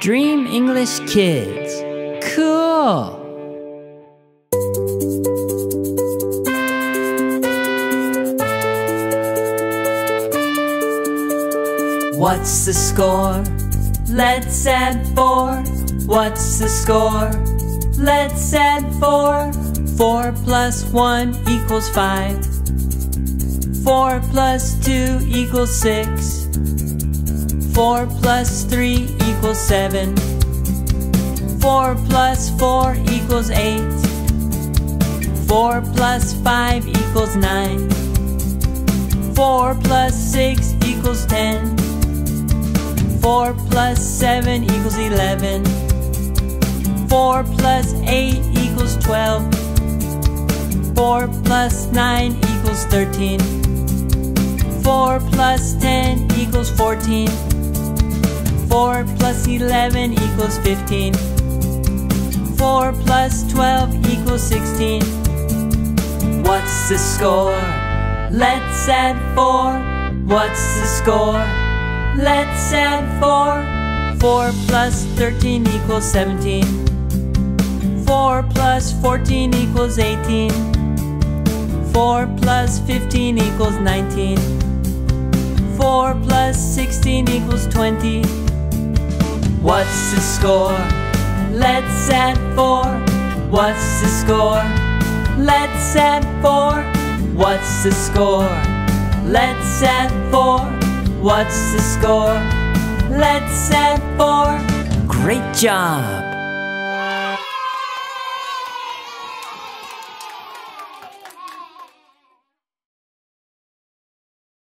Dream English Kids. Cool! What's the score? Let's add four. What's the score? Let's add four. Four plus one equals five. Four plus two equals six. Four plus three equals seven. Four plus four equals eight. Four plus five equals nine. Four plus six equals ten. 4 plus 7 equals 11. 4 plus 8 equals 12. 4 plus 9 equals 13. 4 plus 10 equals 14. 4 plus 11 equals 15. 4 plus 12 equals 16. What's the score? Let's add 4. What's the score? Let's add 4. 4 plus 13 equals 17. 4 plus 14 equals 18. 4 plus 15 equals 19. 4 plus 16 equals 20. What's the score? Let's add 4. What's the score? Let's add 4. What's the score? Let's add 4. What's the score? Let's add four. Great job!